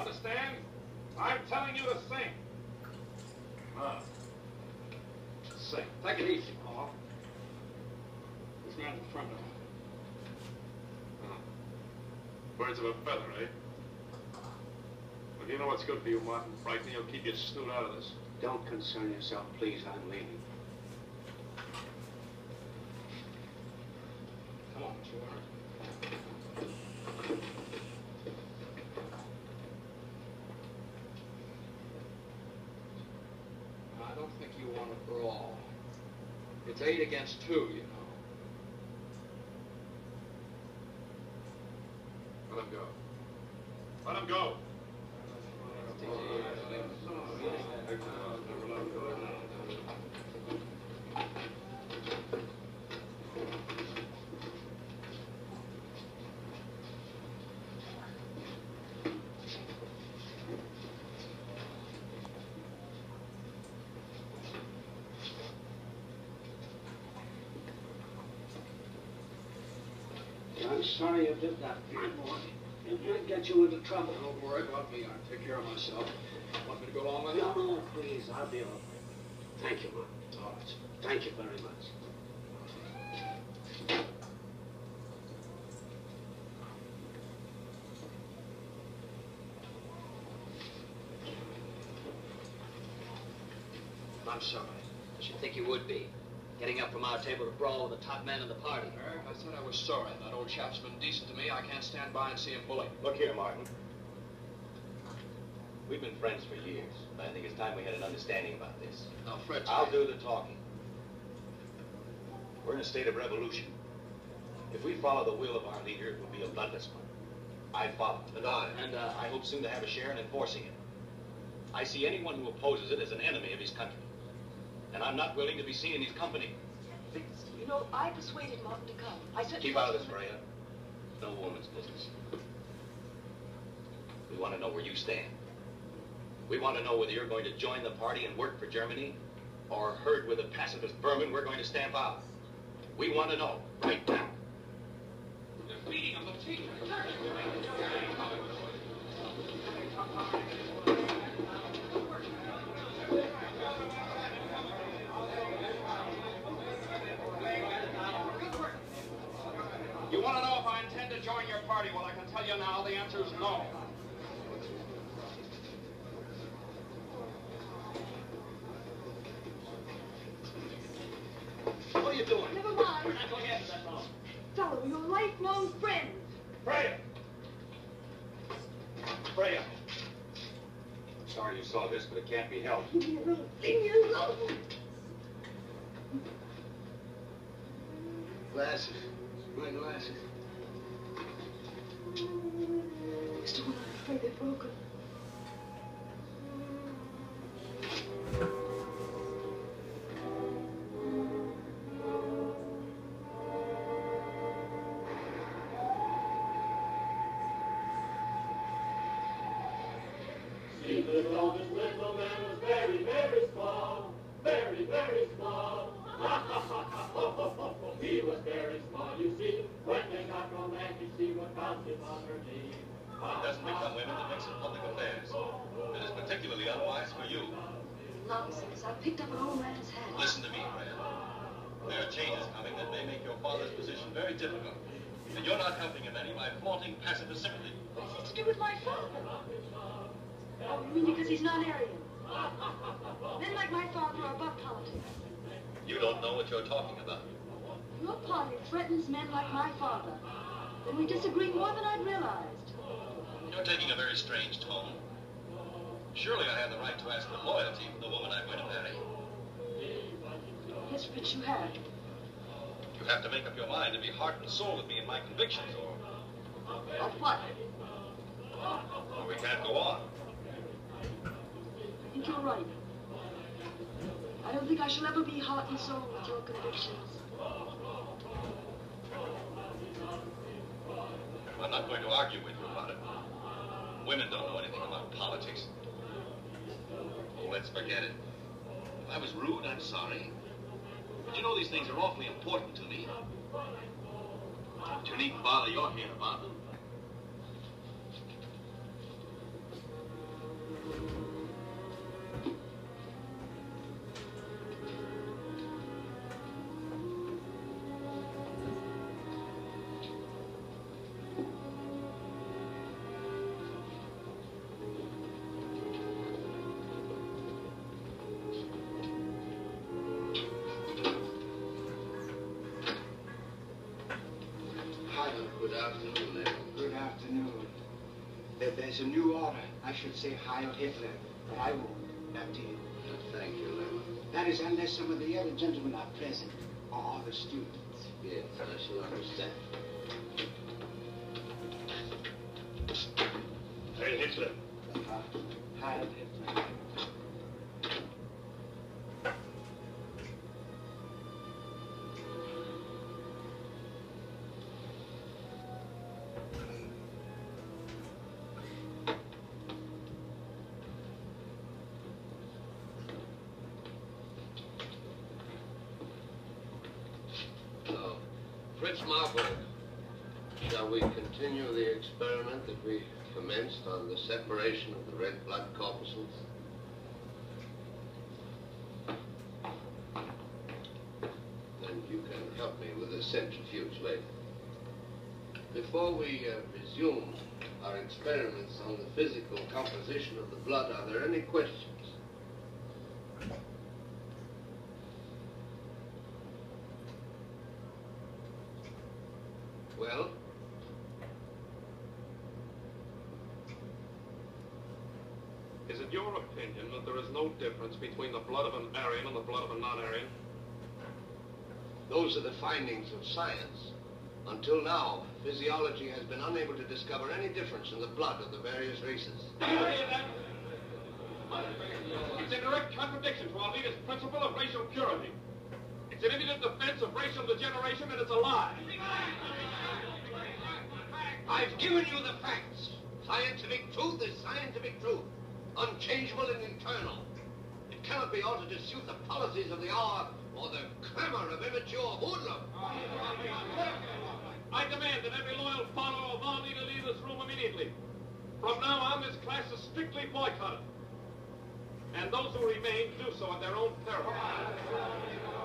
Understand? I'm telling you to sing. Ah. Sing. Take it easy, Paul. He's right in front of him. Birds of a feather, eh? Well, you know what's good for you, Martin. Frightening, you'll keep your snoot out of this. Don't concern yourself, please. I'm leaving. Don't think you want to brawl. It's eight against two, you know. Let him go. Let him go. I'm sorry you did that, my boy. It might get you into trouble. Don't worry about me. I'll take care of myself. Want me to go along with you? No, no, please. I'll be all right. Thank you, Martin. All right. Thank you very much. I'm sorry. I should think you would be. Getting up from our table to brawl with the top man in the party. Erich, I said I was sorry. That old chap's been decent to me. I can't stand by and see him bullied. Look here, Martin. We've been friends for years, but I think it's time we had an understanding about this. Now, Fred, I'll do the talking. We're in a state of revolution. If we follow the will of our leader, it will be a bloodless one. I follow. And I. And uh, I hope soon to have a share in enforcing it. I see anyone who opposes it as an enemy of his country. And I'm not willing to be seen in his company. You know, I persuaded Martin to come. I said Keep out of this, Freya. No woman's business. We want to know where you stand. We want to know whether you're going to join the party and work for Germany, or herd with the pacifist vermin we're going to stamp out. We want to know, right now. They're beating him. Let's now, the answer is no. What are you doing? Never We're mind. not going after that fellow. Fellow, you're lifelong friend. Freya! Freya! Sorry you saw this, but it can't be helped. Leave me alone. Leave me alone. Glasses. My glasses. Mr. Will, I'm afraid they're broken. Nonsense. I picked up an old man's hat. Listen to me, Freya. There are changes coming that may make your father's position very difficult. And you're not helping him any by flaunting pacifist sympathy. What's this to do with my father? Oh, you mean because he's non-Aryan? Men like my father are above politics. You don't know what you're talking about. Your party threatens men like my father. Then we disagree more than I'd realized. You're taking a very strange tone. Surely I have the right to ask for loyalty from the woman I'm going to marry. Yes, Fritz, you have. You have to make up your mind to be heart and soul with me in my convictions, or, Of what? or we can't go on. I think you're right. I don't think I shall ever be heart and soul with your convictions. I'm not going to argue with you about it. Women don't know anything about politics. Let's forget it. If I was rude, I'm sorry. But you know these things are awfully important to me. But you needn't bother your head about them. Afternoon, Lenin. Good afternoon. There, there's a new order. I should say Heil Hitler, but I won't. Not to you. Thank you, Lenin. That is unless some of the other gentlemen are present, or the students. Yes, I shall understand. Hey, Hitler. Uh, Heil Hitler. Fritz Marberg, shall we continue the experiment that we commenced on the separation of the red blood corpuscles? Then you can help me with the centrifuge later. Before we uh, resume our experiments on the physical composition of the blood, are there any questions? Well, Is it your opinion that there is no difference between the blood of an Aryan and the blood of a non-Aryan? those are the findings of science. Until now, physiology has been unable to discover any difference in the blood of the various races. It's in direct contradiction to our leader's principle of racial purity. It's an impudent defense of racial degeneration, and it's a lie. I've given you the facts. Scientific truth is scientific truth, unchangeable and eternal. It cannot be altered to suit the policies of the hour or the clamor of immature hoodlums. I demand that every loyal follower of our leader leave this room immediately. From now on, this class is strictly boycotted. And those who remain do so at their own peril.